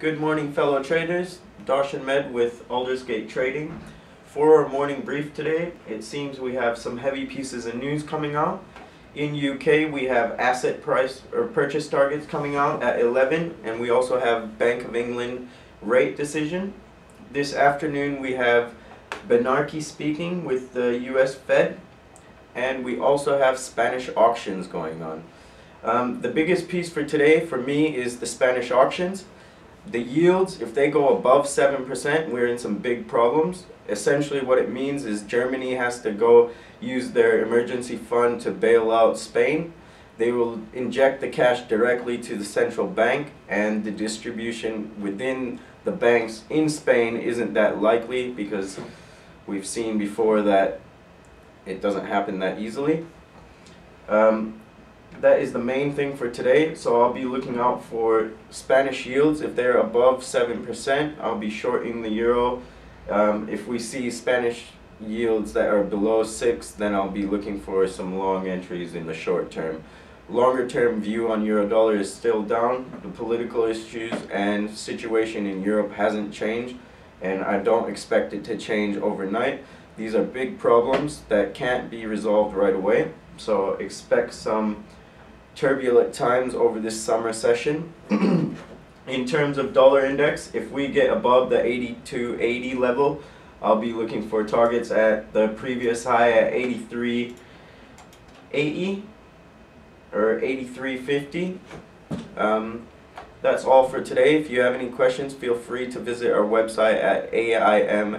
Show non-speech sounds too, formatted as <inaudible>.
Good morning, fellow traders. Darshan Med with Aldersgate Trading. For our morning brief today, it seems we have some heavy pieces of news coming out. In UK, we have asset price or purchase targets coming out at 11, and we also have Bank of England rate decision. This afternoon, we have Bernanke speaking with the US Fed, and we also have Spanish auctions going on. Um, the biggest piece for today for me is the Spanish auctions. The yields, if they go above 7%, we're in some big problems. Essentially what it means is Germany has to go use their emergency fund to bail out Spain. They will inject the cash directly to the central bank and the distribution within the banks in Spain isn't that likely because we've seen before that it doesn't happen that easily. Um, that is the main thing for today. So I'll be looking out for Spanish yields. If they're above 7%, I'll be shorting the euro. Um, if we see Spanish yields that are below 6, then I'll be looking for some long entries in the short term. Longer term view on euro dollar is still down. The political issues and situation in Europe hasn't changed and I don't expect it to change overnight. These are big problems that can't be resolved right away. So expect some turbulent times over this summer session. <clears throat> In terms of dollar index, if we get above the 82.80 level, I'll be looking for targets at the previous high at 83.80 or 83.50. Um, that's all for today. If you have any questions, feel free to visit our website at aimllp.co.uk.